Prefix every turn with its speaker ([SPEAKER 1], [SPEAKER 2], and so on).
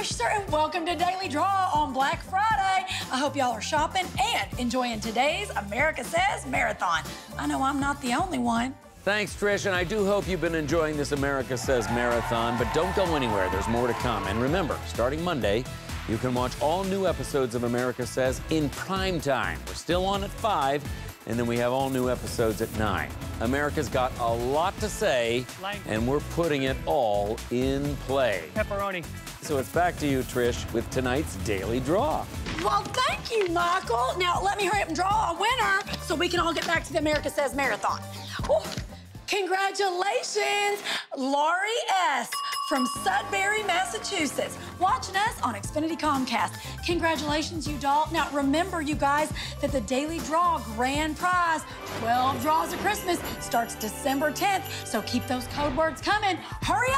[SPEAKER 1] And welcome to Daily Draw on Black Friday. I hope y'all are shopping and enjoying today's America Says Marathon. I know I'm not the only one.
[SPEAKER 2] Thanks, Trish, and I do hope you've been enjoying this America Says Marathon, but don't go anywhere. There's more to come. And remember, starting Monday, you can watch all new episodes of America Says in prime time. We're still on at 5, and then we have all new episodes at 9. America's got a lot to say,
[SPEAKER 3] Like-
[SPEAKER 2] and we're putting it all in play.
[SPEAKER 3] Pepperoni.
[SPEAKER 2] So it's back to you, Trish, with tonight's Daily Draw.
[SPEAKER 1] Well, thank you, Michael. Now, let me hurry up and draw a winner so we can all get back to the America Says Marathon. Ooh, congratulations, Lary S. from Sudbury, Massachusetts, watching us on Xfinity Comcast. Congratulations, you doll. Now, remember, you guys, that the Daily Draw grand prize, 12 draws of Christmas, starts December 10th. So keep those code words coming. Hurry